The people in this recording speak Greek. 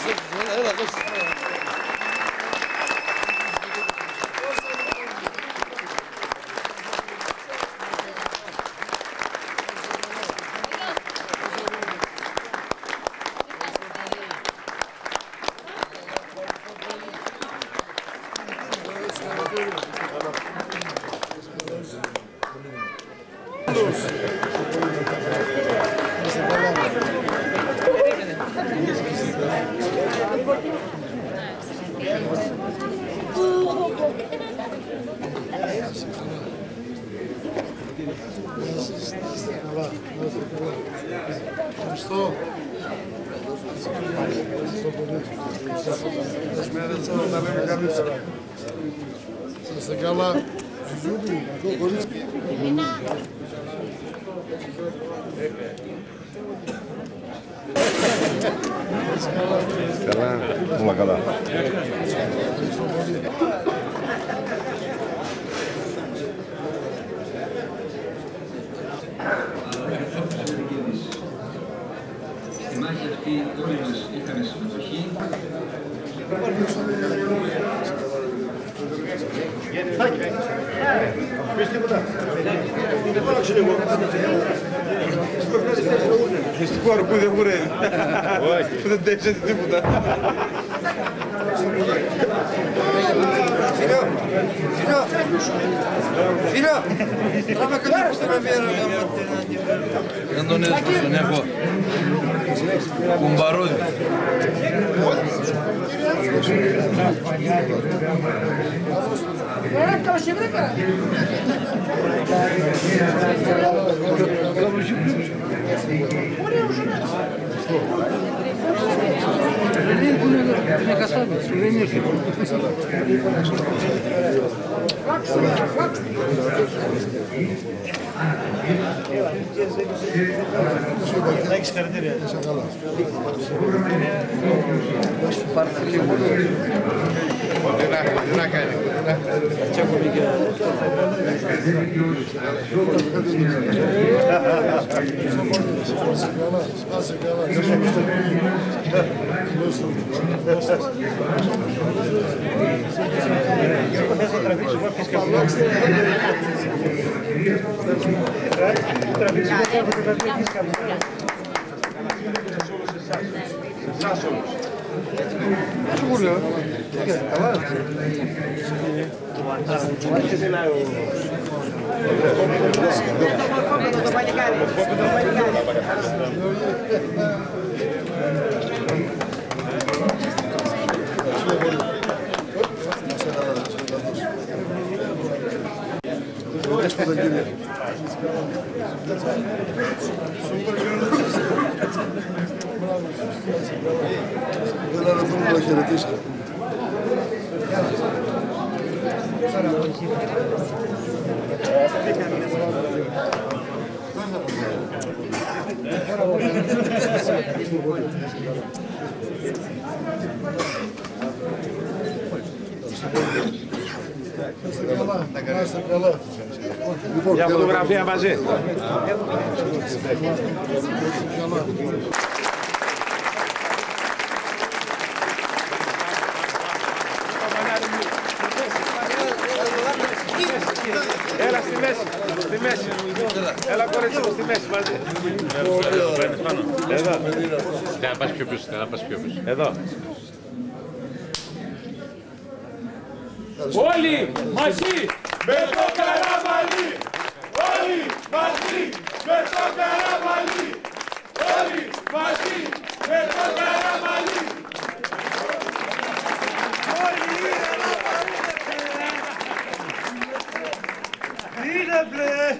是，人来了就了。Estou. As meras são da mesma cabeça. Se aquela ajude, eu vou lhe Vamos lá, galera. Μάχη αυτή όλοι μας είχαμε συμμετοχή. Μυστικό αρκούδι δεν χουρεύει. Όχι. Δεν τέξε τίποτα. Φίλο, φίλο, φίλο, τράβα κάτι στην αβέρα Δεν τον έσπασε con barulho. Kavuşup τον έχω. Κουμπαρούδι. Σπάσε καλά. Çok bir gün. Σας όλους. Seguro. Não Böyle lafını bırak yaratış. Thank you. Για φωτογραφία μαζί. καλά. Έλα στη μέση. Στη μέση. Έλα κορίτσι μου στη μέση μαζί. Εδώ. Να πας πιο πίσω, να πας πιο πίσω. Εδώ. Όλοι μαζί με το καραβαλί! Όλοι μαζί με το καραβαλί! Όλοι μαζί με το καραβαλί! Είναι μπλε.